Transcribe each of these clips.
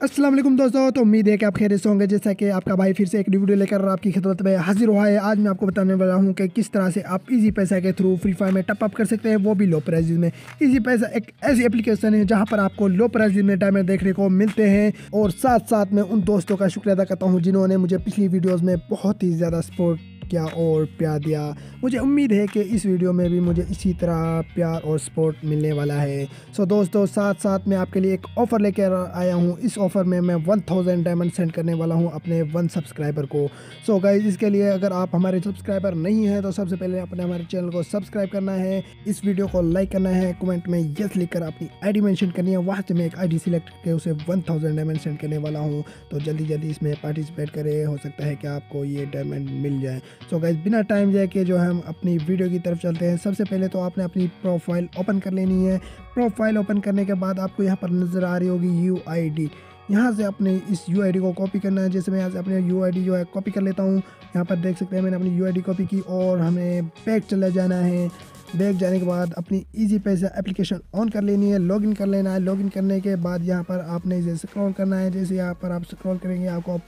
वालेकुम दोस्तों तो उम्मीद है कि आप खैर से होंगे, जैसा कि आपका भाई फिर से एक वीडियो लेकर आपकी खिदमत में हाजिर हुआ है। आज मैं आपको बताने वाला हूँ कि किस तरह से आप इजी पैसा के थ्रू फ्री फायर में टप अप कर सकते हैं, वो भी लो प्राइस में। इजी पैसा एक ऐसी एप्लीकेशन है जहाँ पर आपको लो प्राइस में डायमंड देखने को मिलते हैं और साथ साथ मैं उन दोस्तों का शुक्रिया अदा करता हूँ जिन्होंने मुझे पिछली वीडियोज़ में बहुत ही ज़्यादा सपोर्ट किया और प्यार दिया। मुझे उम्मीद है कि इस वीडियो में भी मुझे इसी तरह प्यार और सपोर्ट मिलने वाला है। सो दोस्तों साथ साथ मैं आपके लिए एक ऑफ़र लेकर आया हूँ। इस ऑफ़र में मैं वन थाउज़ेंड डायमंड सेंड करने वाला हूँ अपने वन सब्सक्राइबर को। सो so, गाइज़ इसके लिए अगर आप हमारे सब्सक्राइबर नहीं हैं तो सबसे पहले अपने हमारे चैनल को सब्सक्राइब करना है। इस वीडियो को लाइक करना है कमेंट में यस लिख कर अपनी आई मैंशन करनी है। वहाँ से मैं एक आईडी सिलेक्ट करके उसे वन थाउज़ेंड डायमंड सेंड करने वाला हूँ। तो जल्दी जल्दी इसमें पार्टिसिपेट करें। हो सकता है कि आपको ये डायमंड मिल जाए। सो गाइज़ बिना टाइम जाए के जो हम अपनी वीडियो की तरफ़ चलते हैं। सबसे पहले तो आपने अपनी प्रोफ़ाइल ओपन कर लेनी है। प्रोफ़ाइल ओपन करने के बाद आपको यहाँ पर नज़र आ रही होगी यू आई डी यहाँ से अपने इस यू आई डी को कॉपी करना है। जैसे मैं यहाँ से अपने यू आई डी जो है कॉपी कर लेता हूँ। यहाँ पर देख सकते हैं मैंने अपनी यू आई डी कॉपी की और हमें बैक चला जाना है। बैग जाने के बाद अपनी इजी पैसा एप्लीकेशन ऑन कर लेनी है। लॉगिन कर लेना है। लॉगिन करने के बाद यहाँ पर आपने इसे स्क्रॉल करना है। जैसे यहाँ पर आप स्क्रॉल करेंगे, आपको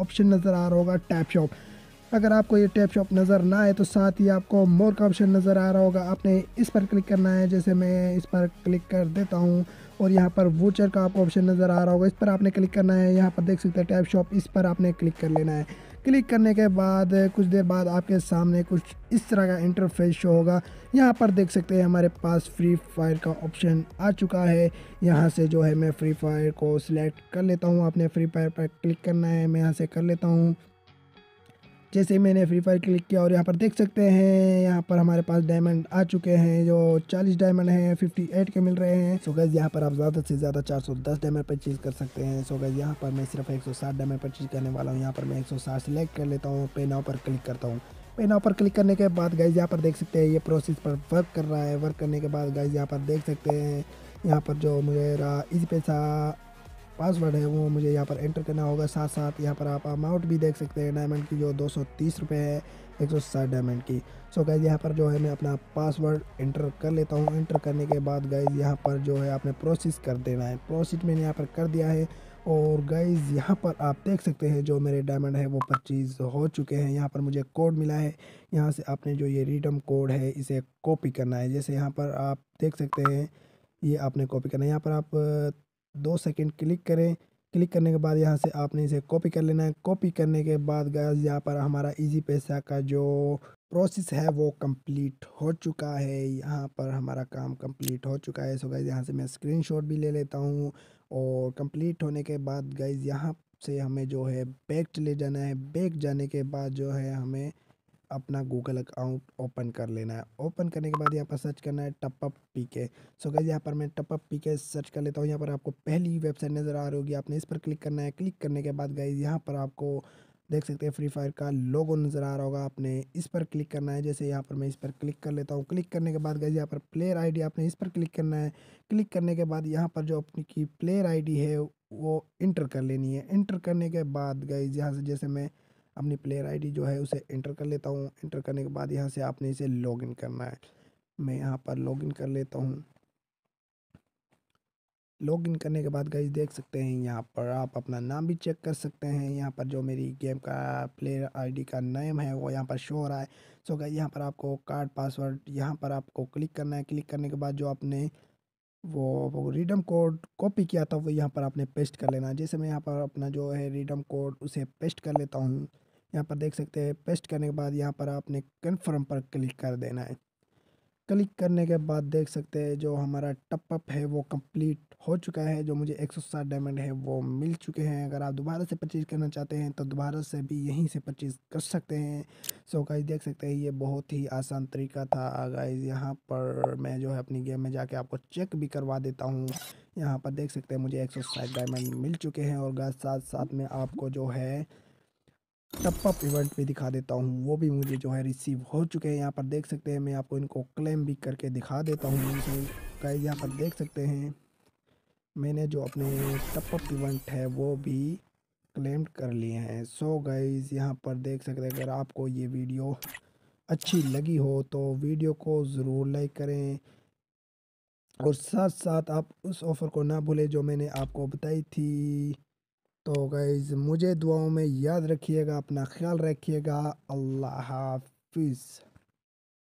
ऑप्शन नज़र आ रहा होगा टैप शॉप अगर आपको ये टैप शॉप नज़र ना आए तो साथ ही आपको मोर का ऑप्शन नज़र आ रहा होगा। आपने इस पर क्लिक करना है, जैसे मैं इस पर क्लिक कर देता हूँ, और यहाँ पर वोचर का आपको ऑप्शन नज़र आ रहा होगा। इस पर आपने क्लिक करना है, यहाँ पर देख सकते हैं टैप शॉप इस पर आपने क्लिक कर लेना है। क्लिक करने के बाद, कुछ देर बाद आपके सामने कुछ इस तरह का इंटरफेस शो होगा। यहाँ पर देख सकते हैं हमारे पास फ्री फायर का ऑप्शन आ चुका है। यहाँ से जो है मैं फ्री फायर को सिलेक्ट कर लेता हूँ। आपने फ्री फायर पर क्लिक करना है, मैं यहाँ से कर लेता हूँ। जैसे मैंने फ्री फायर क्लिक किया और यहाँ पर देख सकते हैं, यहाँ पर हमारे पास डायमंड आ चुके हैं जो 40 डायमंड हैं 58 के मिल रहे हैं। सो गैस यहाँ पर आप ज़्यादा से ज़्यादा 410 डायमंड परचेज कर सकते हैं। सो गैस यहाँ पर मैं सिर्फ़ 160 डायमंड परचेज करने वाला हूँ। यहाँ पर मैं 160 सेलेक्ट कर लेता हूँ पे नाव पर क्लिक करता हूँ। पे नाव पर क्लिक करने के बाद गाइज़ यहाँ पर देख सकते हैं, ये प्रोसेस पर वर्क कर रहा है। वर्क करने के बाद गाइज़ यहाँ पर देख सकते हैं, यहाँ पर जो मेरा इस पैसा पासवर्ड है वो मुझे यहाँ पर एंटर करना होगा। साथ साथ यहाँ पर आप अमाउंट भी देख सकते हैं। डायमंड की जो दो सौ तीस रुपये है, एक सौ साठ डायमंड की। सो गाइज़ यहाँ पर जो है मैं अपना पासवर्ड एंटर कर लेता हूँ। एंटर करने के बाद गाइज़ यहाँ पर जो है आपने प्रोसेस कर देना है। प्रोसेस मैंने यहाँ पर कर दिया है। और गाइज़ यहाँ पर आप देख सकते हैं जो मेरे डायमंड है वो परचेज हो चुके हैं। यहाँ पर मुझे कोड मिला है। यहाँ से आपने जो ये रिडम कोड है, इसे कॉपी करना है। जैसे यहाँ पर आप देख सकते हैं, ये आपने कॉपी करना है। यहाँ पर आप दो सेकंड क्लिक करें। क्लिक करने के बाद यहाँ से आपने इसे कॉपी कर लेना है। कॉपी करने के बाद गैस यहाँ पर हमारा इजी पैसा का जो प्रोसेस है वो कंप्लीट हो चुका है। यहाँ पर हमारा काम कंप्लीट हो चुका है। सो गैस यहाँ से मैं स्क्रीनशॉट भी ले लेता हूँ और कंप्लीट होने के बाद गैस यहाँ से हमें जो है बैग चले जाना है। बैग जाने के बाद जो है हमें अपना गूगल अकाउंट ओपन कर लेना है। ओपन करने के बाद यहाँ पर सर्च करना है टपअप पी के सो गई यहाँ पर मैं टपअप पी के सर्च कर लेता हूँ। यहाँ पर आपको पहली वेबसाइट नज़र आ रही होगी। आपने इस पर क्लिक करना है। क्लिक करने के बाद गई यहाँ पर आपको देख सकते हैं फ्री फायर का लोगो नज़र आ रहा होगा। आपने इस पर क्लिक करना है। जैसे यहाँ पर मैं इस पर क्लिक कर लेता हूँ। क्लिक करने के बाद गई यहाँ पर प्लेयर आईडी आपने इस पर क्लिक करना है। क्लिक करने के बाद यहाँ पर जो अपनी की प्लेयर आईडी है, वो इंटर कर लेनी है। इंटर करने के बाद गई यहाँ से जैसे मैं अपनी प्लेयर आईडी जो है उसे इंटर कर लेता हूँ। इंटर करने के बाद यहाँ से आपने इसे लॉगिन करना है। मैं यहाँ पर लॉगिन कर लेता हूँ। लॉगिन करने के बाद गाइज़ देख सकते हैं यहाँ पर आप अपना नाम भी चेक कर सकते हैं। यहाँ पर जो मेरी गेम का प्लेयर आईडी का नेम है वो यहाँ पर शो हो रहा है। सो गाइज़ यहाँ पर आपको कार्ड पासवर्ड यहाँ पर आपको क्लिक करना है। क्लिक करने के बाद जो आपने वो वो रिडम कोड कॉपी किया था वो यहाँ पर आपने पेस्ट कर लेना जैसे मैं यहाँ पर अपना जो है रिडम कोड उसे पेस्ट कर लेता हूँ। यहाँ पर देख सकते हैं, पेस्ट करने के बाद यहाँ पर आपने कन्फर्म पर क्लिक कर देना है। क्लिक करने के बाद देख सकते हैं, जो हमारा टप अप है, वो कंप्लीट हो चुका है, जो मुझे 160 डायमंड है, वो मिल चुके हैं। अगर आप दोबारा से परचेज़ करना चाहते हैं तो दोबारा से भी यहीं से परचेज़ कर सकते हैं। सो so गाइस देख सकते हैं, ये बहुत ही आसान तरीका था। गाइस यहाँ पर मैं जो है अपनी गेम में जाके आपको चेक भी करवा देता हूँ। यहाँ पर देख सकते हैं, मुझे एक सौ साठ डायमंड मिल चुके हैं और साथ साथ में आपको जो है टप अप इवेंट भी दिखा देता हूँ। वो भी मुझे जो है रिसीव हो चुके हैं। यहाँ पर देख सकते हैं, मैं आपको इनको क्लेम भी करके दिखा देता हूँ। गाइस यहाँ पर देख सकते हैं, मैंने जो अपने टप अप इवेंट है, वो भी क्लेम कर लिए हैं। सो गाइज़ यहाँ पर देख सकते हैं, अगर आपको ये वीडियो अच्छी लगी हो तो वीडियो को ज़रूर लाइक करें। और साथ साथ आप उस ऑफ़र को ना भूलें जो मैंने आपको बताई थी। तो गाइज़ मुझे दुआओं में याद रखिएगा अपना ख्याल रखिएगा। अल्लाह हाफिज़।